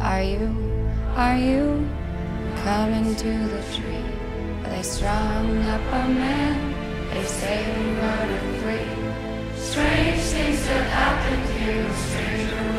Are you, are you coming to the tree? They strung up a man, they say he murdered three. Strange things that happen here, stranger.